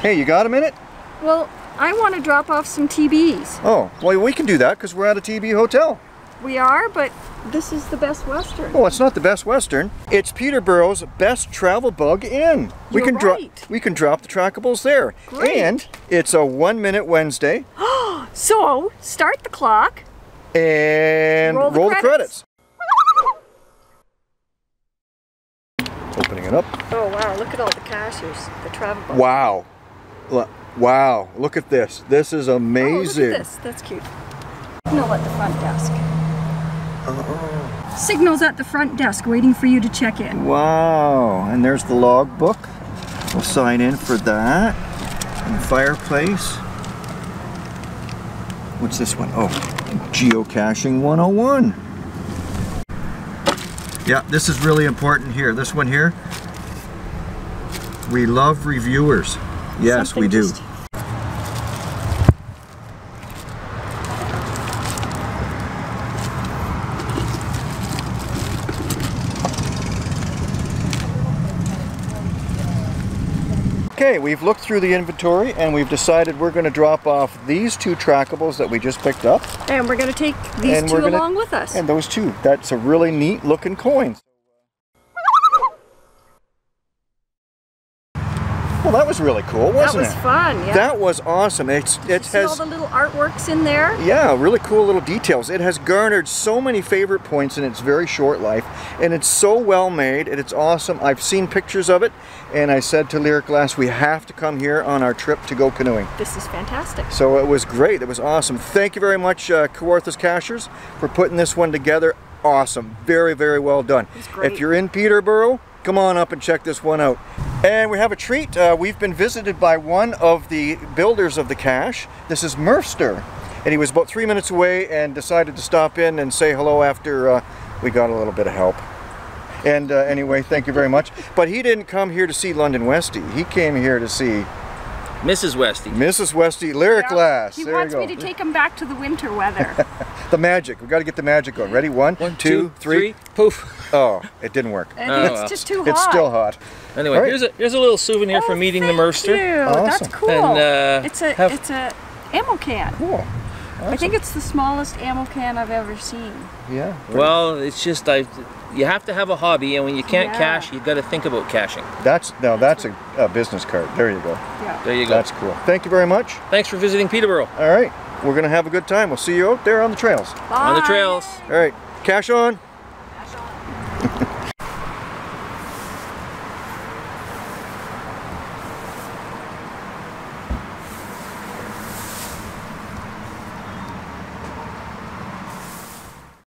Hey, you got a minute? Well, I want to drop off some TBs. Oh, well, we can do that because we're at a TB hotel. We are, but this is the Best Western. Oh, it's not the Best Western. It's Peterborough's best travel bug inn. we You're can drop we can drop the trackables there. Great. And it's a one minute Wednesday So, start the clock. and Roll roll, the the credits. credits. Opening it up. Oh wow, look at all the cashiers, the travel. Wow. Wow, look at this. This is Oh, amazing. look at this, that's cute. Signal at the front desk. Uh -oh. Signals at the front desk waiting for you to check in. Wow, and there's the logbook. We'll sign in for that. And fireplace. What's this one? Oh, geocaching 101. Yeah, this is really important here. This one here. We love reviewers. Yes, Something we do. just- Okay, we've looked through the inventory and we've decided we're going to drop off these two trackables that we just picked up. And we're going to take these And 2 gonna- along with us. And those two. That's a really neat looking coin. Well, that was really cool, that wasn't it? That was it? fun, yeah. That was awesome. It's it See all the little artworks in there? yeah, really cool little details. It has garnered so many favorite points in its very short life, and it's so well made, and it's awesome. I've seen pictures of it, and I said to Lyric Glass, we have to come here on our trip to go canoeing. This is fantastic. So it was great. It was awesome. Thank you very much, uh, Kawarthas Cachers, for putting this one together. Awesome. Very, very well done. If you're in Peterborough, come on up and check this one out. And we have a treat. Uh, we've been visited by one of the builders of the cache. This is Murfster. And he was about three minutes away and decided to stop in and say hello after uh, we got a little bit of help. And uh, anyway, thank you very much. But he didn't come here to see Londonwesty. He came here to see Mrs. Westy. Mrs. Westy, Lyric last. He there wants you me to take him back to the winter weather. The magic. We've got to get the magic going. Ready? One, One, two, three. poof. Oh, it didn't work. And Oh, it's well. just too hot. It's still hot. Anyway, All right. here's a here's a little souvenir Oh, for meeting the thank Murfster. You. That's cool. And, uh, it's a have- it's a ammo can. Cool. I think it's the smallest ammo can I've ever seen. Yeah. Well, it's just I. You have to have a hobby, and when you can't Yeah. cache, you got to think about caching. That's no. That's a, a business card. There you go. Yeah. There you go. That's cool. Thank you very much. Thanks for visiting Peterborough All right. We're gonna have a good time. We'll see you out there on the trails. Bye. on the trails. All right. Cache on.